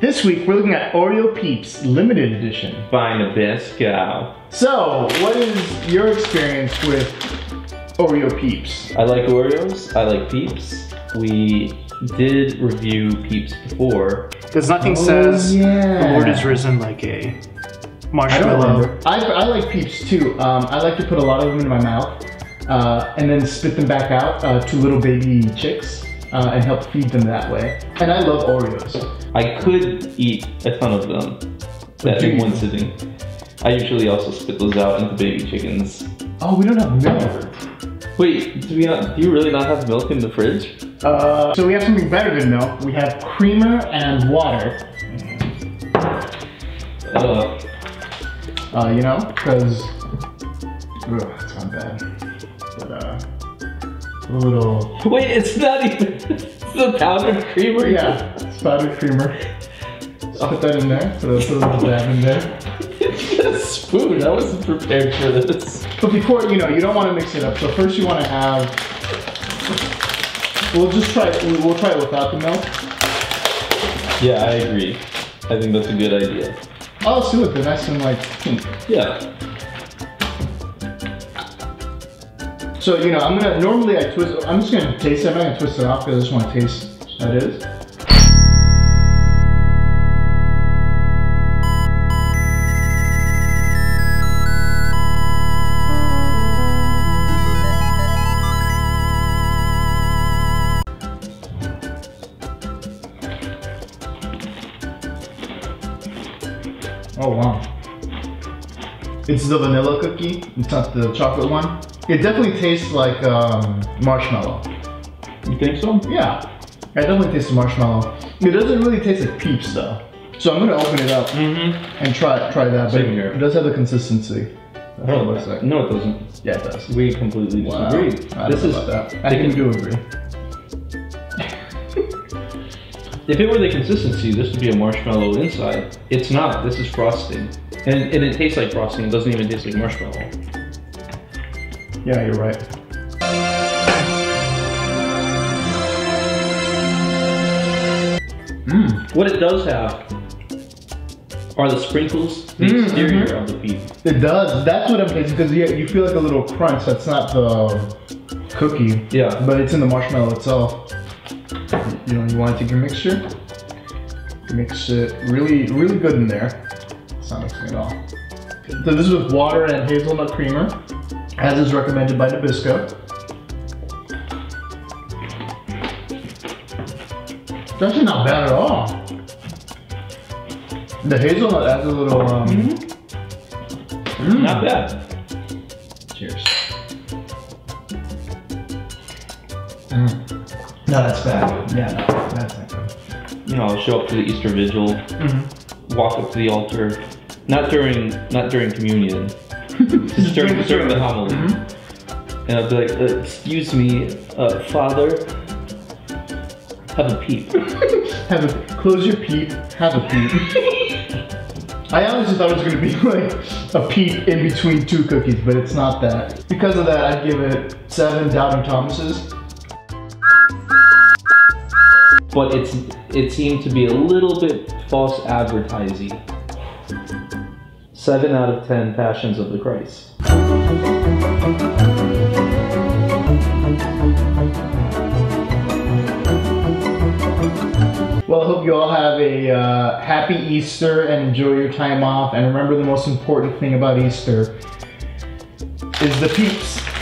This week we're looking at Oreo Peeps Limited Edition. Find the best. So, what is your experience with Oreo Peeps? I like Oreos. I like Peeps. We did review Peeps before. Because nothing Oh, says yeah. the Lord is risen like a marshmallow. remember. I, I like Peeps too. Um, I like to put a lot of them in my mouth uh, and then spit them back out uh, to little baby chicks uh, and help feed them that way. And I love Oreos. I could eat a ton of them that in one sitting. I usually also spit those out into baby chickens. Oh, we don't have milk. Wait, do we not? Do you really not have milk in the fridge? Uh, so we have something better than milk. We have creamer and water. Uh, Uh, you know, because it's not bad. But uh, a little wait, it's not even. It's the powdered creamer. yeah, spotted creamer. Just put that in there. Put a, put a little dab in there. a spoon. I wasn't prepared for this. But before you know, you don't want to mix it up. So first you want to have. We'll just try. it- We'll try it without the milk. Yeah, I agree. I think that's a good idea. Oh, see, look, they're nice and like pink. Yeah. So you know, I'm gonna normally I twist. I'm just gonna taste it. I'm not gonna twist it off because I just want to taste it is. Oh wow. It's the vanilla cookie. It's not the chocolate one. It definitely tastes like um, marshmallow. You think so? Yeah, it definitely tastes marshmallow. It doesn't really taste like Peeps though. So I'm gonna open it up Mm-hmm. and try try that. But here. it does have the consistency. I don't looks like. No, it doesn't. Yeah, it does. We completely Wow. disagree. I This don't is. know about that. I think can- we do agree. If it were the consistency, this would be a marshmallow inside. It's not. This is frosting, and, and it tastes like frosting. It doesn't even taste like marshmallow. Yeah, you're right. Mmm. What it does have are the sprinkles, the Mm, exterior mhm. of the peep. It does. That's what I'm tasting because you, you feel like a little crunch. That's not the cookie. Yeah. But it's in the marshmallow itself. You know, you want to take your mixture, mix it really, really good in there. It's not mixing at all. So this is with water and hazelnut creamer, as is recommended by Nabisco. It's actually not bad at all. The hazelnut adds a little, um, mm. Not bad. Cheers. Mm. No, that's bad. Yeah, no, that's good. You know, I'll show up to the Easter Vigil, Mm-hmm. walk up to the altar, not during not during communion, just during during the homily, Mhm. and I'll be like, uh, "Excuse me, uh, Father, have a peep." Have a close your peep. Have a peep. I honestly thought it was gonna be like a peep in between two cookies, but it's not that. Because of that, I'd give it seven doubting Thomases. But it's it seemed to be a little bit false advertising. Seven out of ten Passions of the Christ. Well, I hope you all have a uh, happy Easter and enjoy your time off. And remember, the most important thing about Easter is the peeps.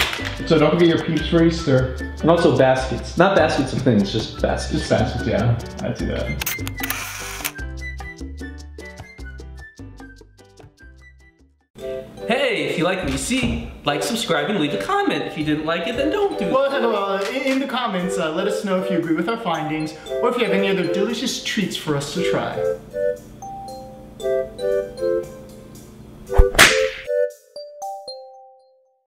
So don't forget your peeps for Easter. And also baskets. Not baskets of things, just baskets. Just baskets, yeah. I'd do that. Hey, if you like what you see, like, subscribe, and leave a comment. If you didn't like it, then don't do it. Well, uh, in in the comments, uh, let us know if you agree with our findings or if you have any other delicious treats for us to try.